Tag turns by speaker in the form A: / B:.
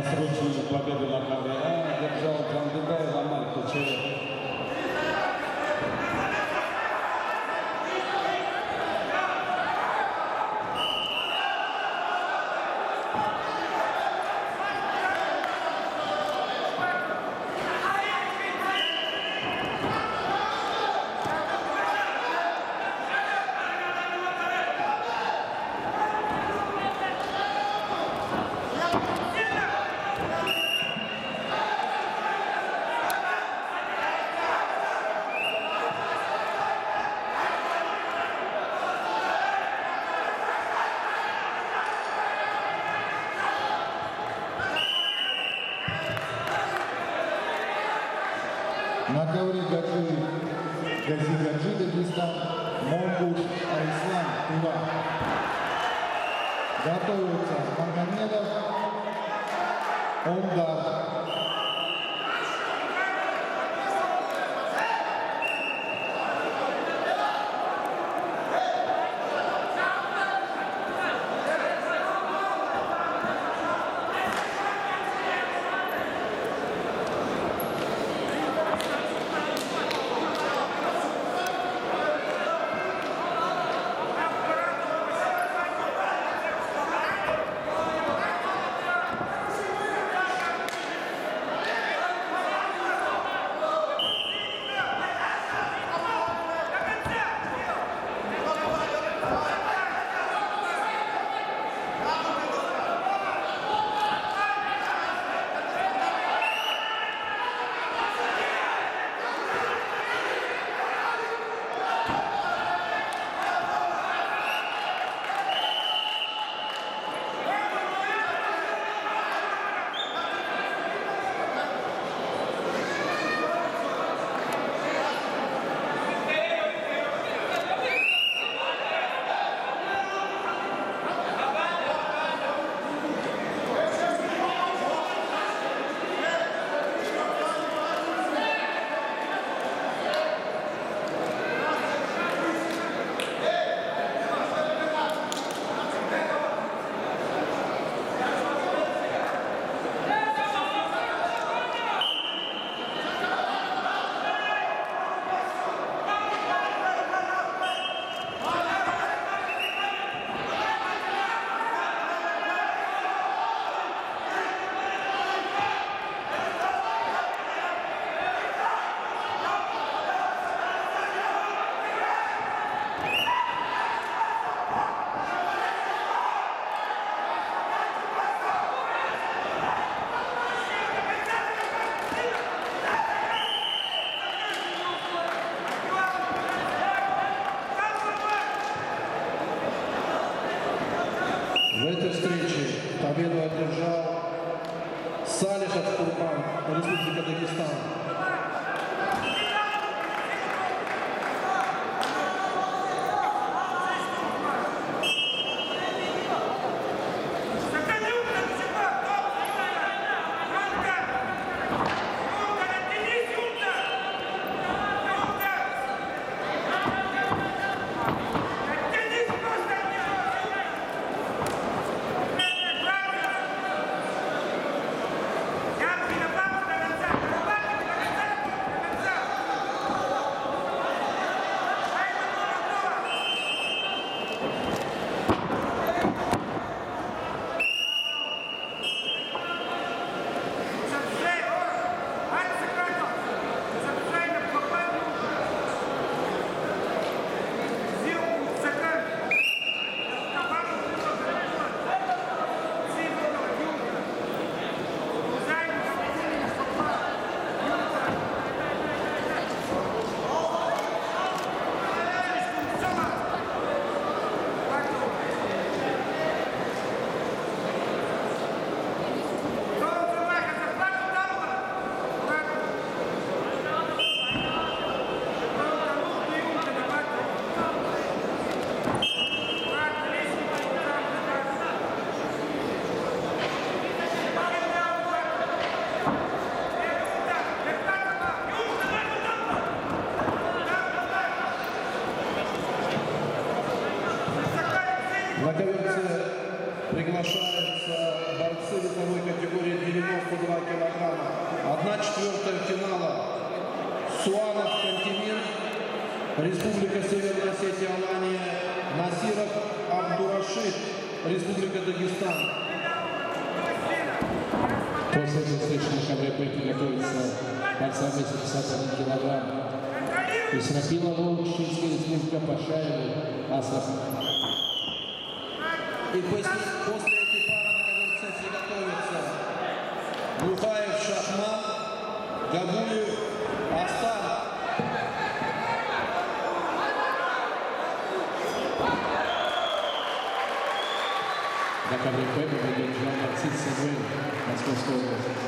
A: Mostrucci, il plato della carriera, Garzò, Grande Bella, Marco Cero.
B: На ковре Гаджи, Гази Гаджи, Дагестан, Монгуш Арислан, Тува. Готовится Магомедов, Ондар. Победу одержал На коверце приглашаются борцы весовой категории 92 килограмма. Одна четвертая финала. Суанов континент, Республика Северная Осетия, Алания, Насиров Абдурашид, Республика Дагестан.
A: После этой встречи на ковре пойти готовится борцам 81 килограмм. Исрапила Волчинская республика Пашаева, Асов.
B: И после, после этой пары на ковер цепи готовится Глухаев Шахмат, Габулев Астан.
A: На ковре пойти будет Жан Марцит Севен, Московская область.